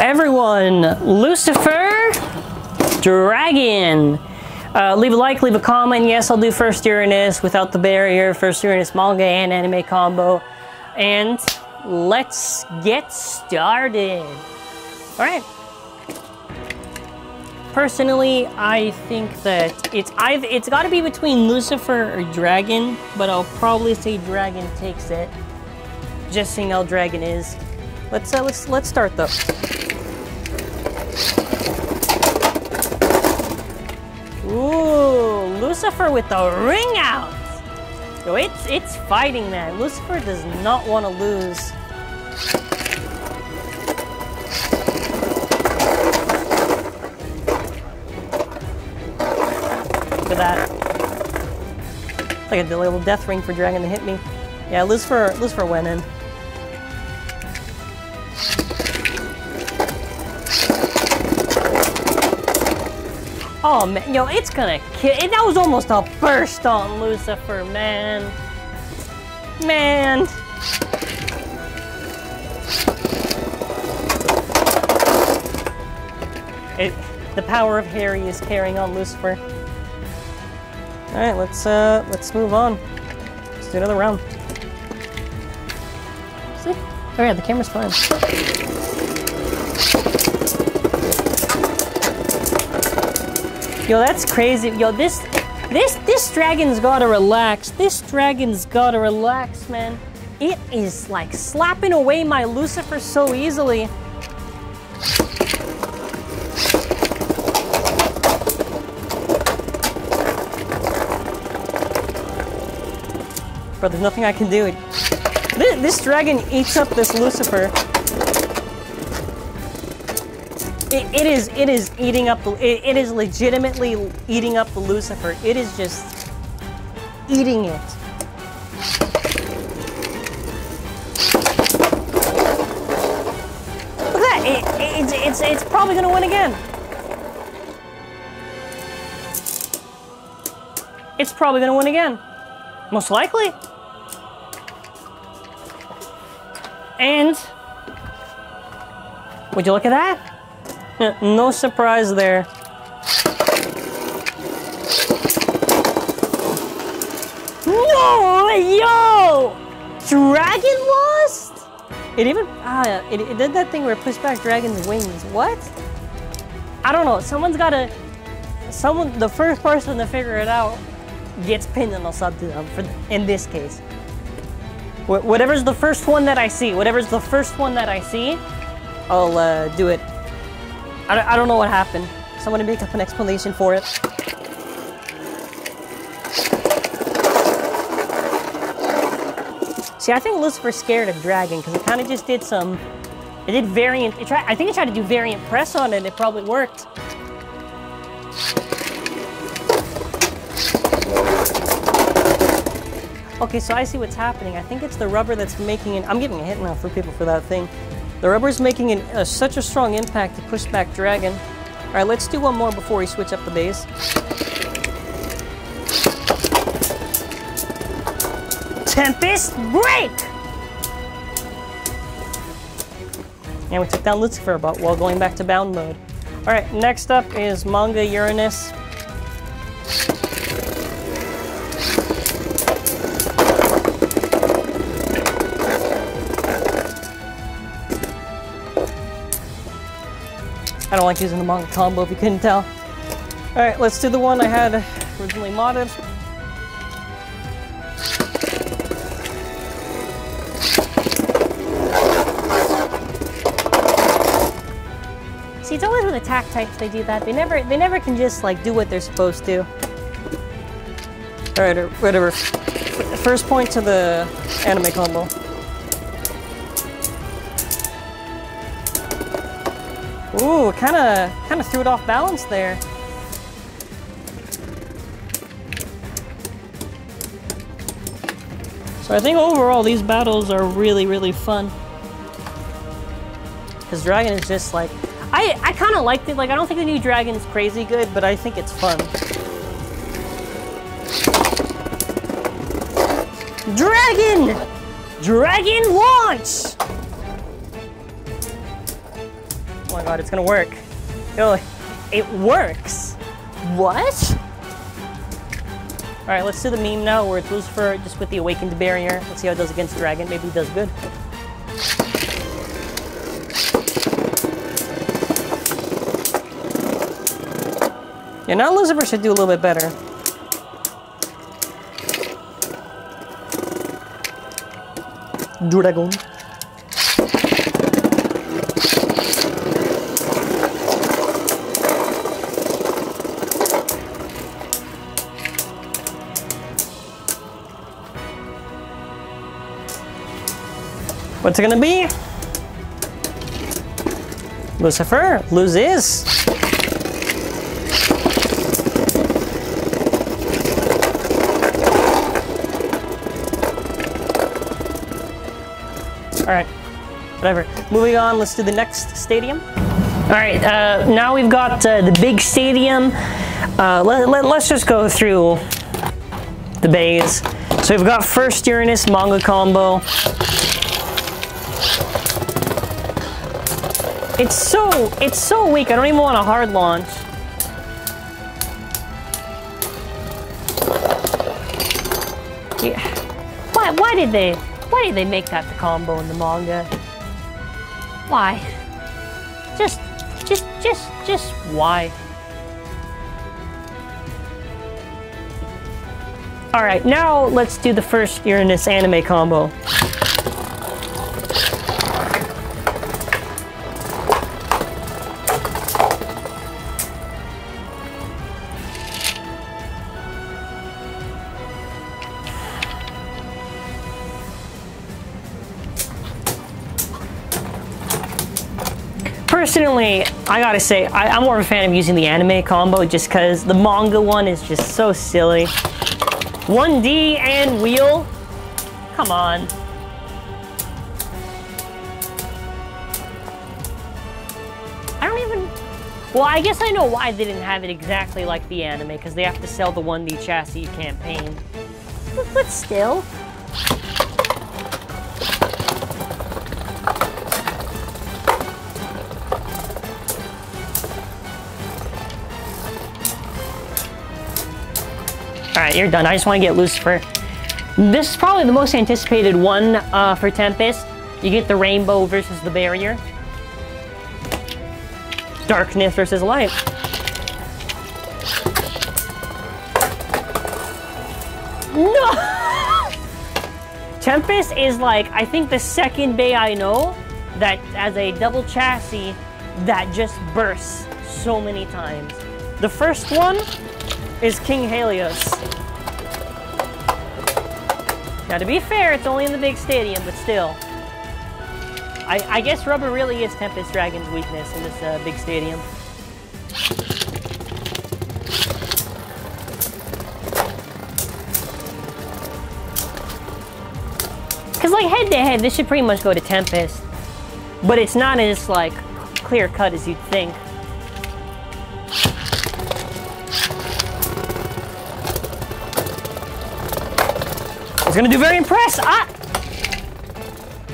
everyone, Lucifer Dragon. Uh, leave a like, leave a comment. Yes, I'll do first Uranus without the barrier, first Uranus manga and anime combo. And let's get started. All right. Personally, I think that it's I've it's got to be between Lucifer or Dragon, but I'll probably say Dragon takes it. Just seeing how Dragon is. Let's uh, let's let's start though. Lucifer with the ring out. Yo, it's it's fighting man. Lucifer does not want to lose. Look at that. It's like a little death ring for Dragon to hit me. Yeah, Lucifer Lucifer went in. Oh man, yo, it's gonna kill. That was almost a burst on Lucifer, man. Man. It, the power of Harry is carrying on Lucifer. All right, let's uh, let's move on. Let's do another round. See? Oh yeah, the camera's fine. Yo, that's crazy. Yo, this, this, this dragon's gotta relax. This dragon's gotta relax, man. It is like slapping away my Lucifer so easily. Bro, there's nothing I can do. This, this dragon eats up this Lucifer. It, it is it is eating up the it, it is legitimately eating up the Lucifer. It is just eating it. Look at that! It, it's it's it's probably gonna win again. It's probably gonna win again. Most likely. And would you look at that? no surprise there. No, yo! Dragon lost? It even, ah, it, it did that thing where it pushed back dragon's wings. What? I don't know. Someone's gotta, someone, the first person to figure it out gets pinned and I'll sub to them for, in this case. Wh whatever's the first one that I see, whatever's the first one that I see, I'll uh, do it. I don't, I don't know what happened. Someone make up an explanation for it. See, I think Lucifer's scared of Dragon because it kind of just did some. It did variant. It tried, I think it tried to do variant press on it. and It probably worked. Okay, so I see what's happening. I think it's the rubber that's making it. I'm giving a hit now for people for that thing. The rubber is making it uh, such a strong impact to push back Dragon. All right, let's do one more before we switch up the base. Tempest break! And we took down Lucifer but while going back to bound mode. All right, next up is Manga Uranus. I don't like using the manga combo if you couldn't tell. Alright, let's do the one I had originally modded. See, it's always with attack types they do that. They never they never can just like do what they're supposed to. Alright, or whatever. First point to the anime combo. Ooh, kind of, kind of threw it off balance there. So I think overall these battles are really, really fun. Because Dragon is just like, I, I kind of liked it. Like, I don't think the new Dragon is crazy good, but I think it's fun. Dragon! Dragon launch! My god, it's gonna work. Yo, it works! What? Alright, let's do the meme now where it's Lucifer just with the Awakened Barrier. Let's see how it does against Dragon. Maybe it does good. Yeah, now Lucifer should do a little bit better. Dragon. What's it gonna be? Lucifer loses. All right, whatever. Moving on, let's do the next stadium. All right, uh, now we've got uh, the big stadium. Uh, let, let, let's just go through the bays. So we've got first Uranus manga combo. It's so, it's so weak. I don't even want a hard launch. Yeah. Why, why did they, why did they make that the combo in the manga? Why? Just, just, just, just why? All right, now let's do the first Uranus anime combo. Personally, I gotta say, I, am more of a fan of using the anime combo just because the manga one is just so silly. 1D and wheel? Come on. I don't even... Well, I guess I know why they didn't have it exactly like the anime, because they have to sell the 1D chassis campaign. But, but still... Alright, you're done. I just want to get Lucifer. This is probably the most anticipated one uh, for Tempest. You get the rainbow versus the barrier. Darkness versus light. No! Tempest is like, I think the second bay I know that as a double chassis that just bursts so many times. The first one is King Helios. Now, to be fair, it's only in the big stadium, but still. I, I guess rubber really is Tempest Dragon's weakness in this uh, big stadium. Because, like, head-to-head, -head, this should pretty much go to Tempest. But it's not as, like, clear-cut as you'd think. It's gonna do variant press. Ah!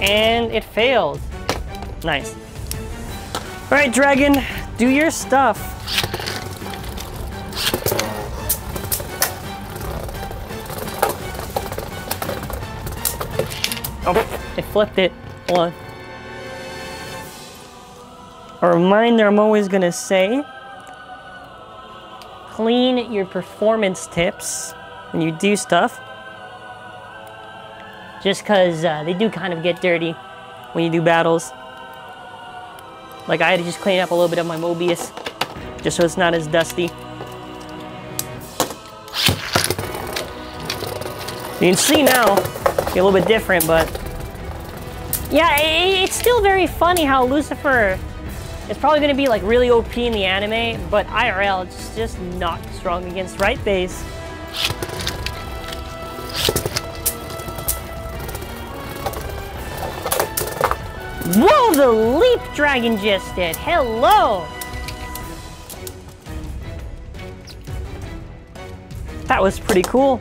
And it failed. Nice. All right, Dragon, do your stuff. Oh, it flipped it. Hold on. A reminder I'm always gonna say, clean your performance tips when you do stuff just because uh, they do kind of get dirty when you do battles. Like I had to just clean up a little bit of my Mobius just so it's not as dusty. You can see now, a little bit different, but yeah, it's still very funny how Lucifer is probably to be like really OP in the anime, but IRL it's just not strong against right base. Whoa, the leap dragon just did. Hello. That was pretty cool.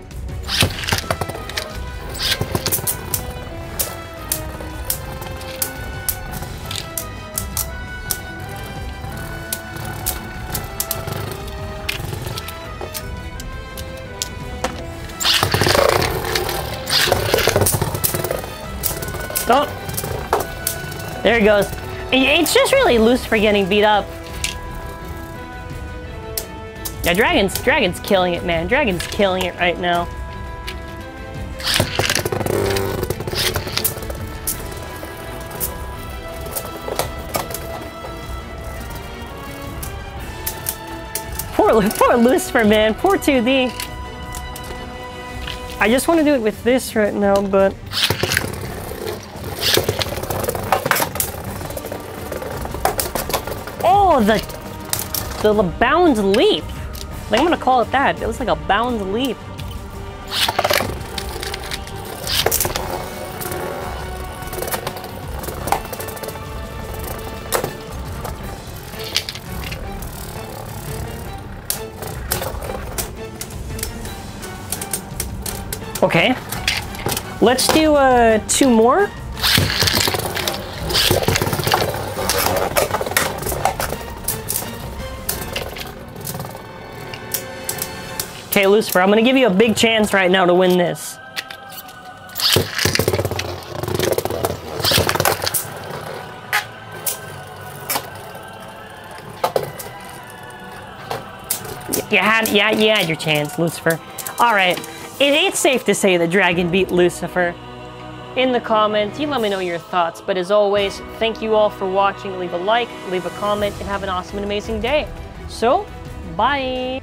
Don't there it goes. It's just really Lucifer getting beat up. Yeah, Dragon's, Dragon's killing it, man. Dragon's killing it right now. Poor, poor Lucifer, man. Poor 2D. I just want to do it with this right now, but... The... The bound leap. Like, I'm gonna call it that. It was like a bound leap. Okay. Let's do uh, two more. Okay, Lucifer, I'm gonna give you a big chance right now to win this. You had, yeah, you had your chance, Lucifer. All right, it, it's safe to say the dragon beat Lucifer. In the comments, you let me know your thoughts. But as always, thank you all for watching. Leave a like, leave a comment, and have an awesome and amazing day. So, bye.